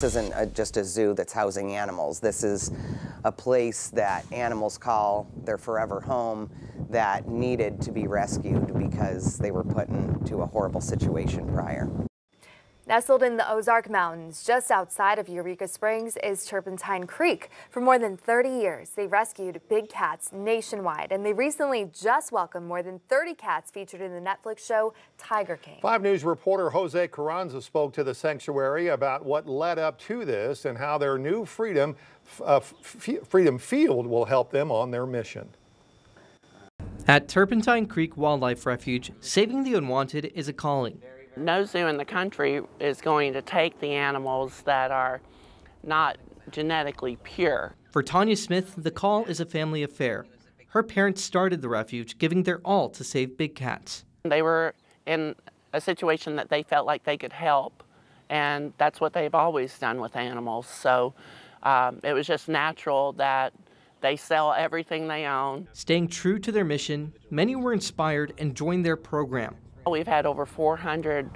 This isn't a, just a zoo that's housing animals. This is a place that animals call their forever home that needed to be rescued because they were put into a horrible situation prior. Nestled in the Ozark Mountains, just outside of Eureka Springs, is Turpentine Creek. For more than 30 years, they rescued big cats nationwide, and they recently just welcomed more than 30 cats featured in the Netflix show Tiger King. 5 News reporter Jose Carranza spoke to the sanctuary about what led up to this and how their new Freedom, uh, Freedom Field will help them on their mission. At Turpentine Creek Wildlife Refuge, saving the unwanted is a calling. No zoo in the country is going to take the animals that are not genetically pure. For Tanya Smith, the call is a family affair. Her parents started the refuge, giving their all to save big cats. They were in a situation that they felt like they could help, and that's what they've always done with animals. So um, it was just natural that they sell everything they own. Staying true to their mission, many were inspired and joined their program. We've had over 400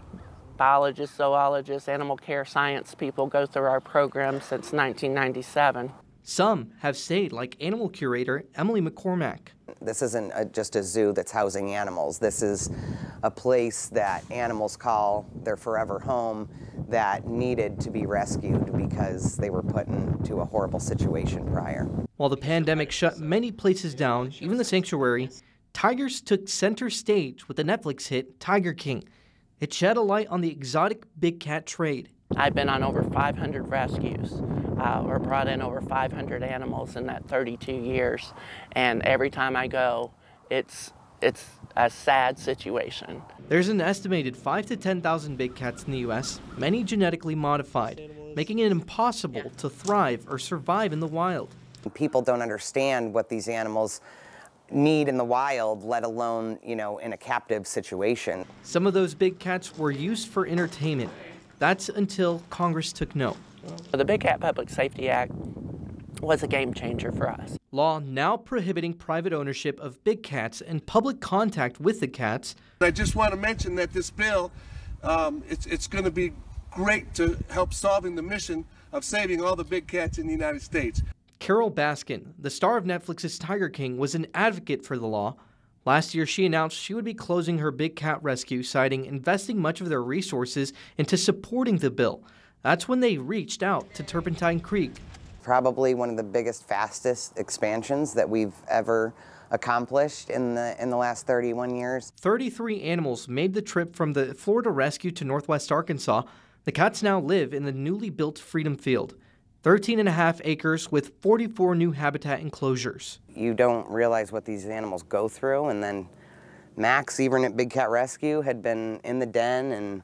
biologists, zoologists, animal care science people go through our program since 1997. Some have stayed, like animal curator Emily McCormack. This isn't a, just a zoo that's housing animals. This is a place that animals call their forever home that needed to be rescued because they were put into a horrible situation prior. While the pandemic shut many places down, even the sanctuary, Tigers took center stage with the Netflix hit Tiger King. It shed a light on the exotic big cat trade. I've been on over 500 rescues uh, or brought in over 500 animals in that 32 years. And every time I go, it's, it's a sad situation. There's an estimated 5 to 10,000 big cats in the U.S., many genetically modified, making it impossible to thrive or survive in the wild. People don't understand what these animals need in the wild, let alone, you know, in a captive situation. Some of those big cats were used for entertainment. That's until Congress took note. The Big Cat Public Safety Act was a game changer for us. Law now prohibiting private ownership of big cats and public contact with the cats. I just want to mention that this bill, um, it's, it's going to be great to help solving the mission of saving all the big cats in the United States. Carole Baskin, the star of Netflix's Tiger King, was an advocate for the law. Last year, she announced she would be closing her big cat rescue, citing investing much of their resources into supporting the bill. That's when they reached out to Turpentine Creek. Probably one of the biggest, fastest expansions that we've ever accomplished in the in the last 31 years. 33 animals made the trip from the Florida Rescue to Northwest Arkansas. The cats now live in the newly built Freedom Field. 13 and a half acres with 44 new habitat enclosures. You don't realize what these animals go through and then Max, even at Big Cat Rescue, had been in the den and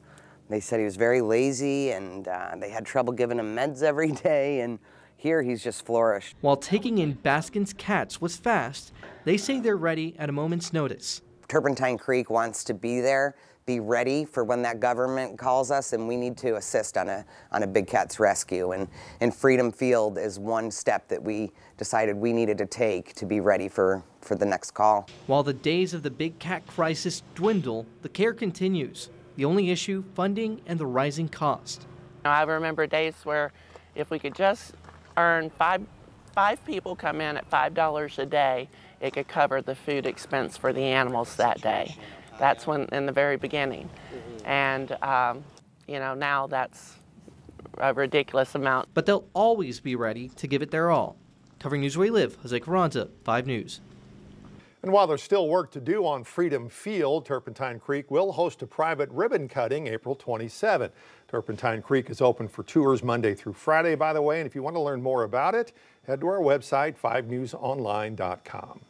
they said he was very lazy and uh, they had trouble giving him meds every day and here he's just flourished. While taking in Baskin's cats was fast, they say they're ready at a moment's notice. Turpentine Creek wants to be there be ready for when that government calls us and we need to assist on a, on a big cat's rescue. And, and Freedom Field is one step that we decided we needed to take to be ready for, for the next call. While the days of the big cat crisis dwindle, the care continues. The only issue, funding and the rising cost. I remember days where if we could just earn five, five people come in at $5 a day, it could cover the food expense for the animals that day. That's when in the very beginning. And, um, you know, now that's a ridiculous amount. But they'll always be ready to give it their all. Covering News Where You Live, Jose Carranza, 5 News. And while there's still work to do on Freedom Field, Turpentine Creek will host a private ribbon cutting April 27. Turpentine Creek is open for tours Monday through Friday, by the way. And if you want to learn more about it, head to our website, 5newsonline.com.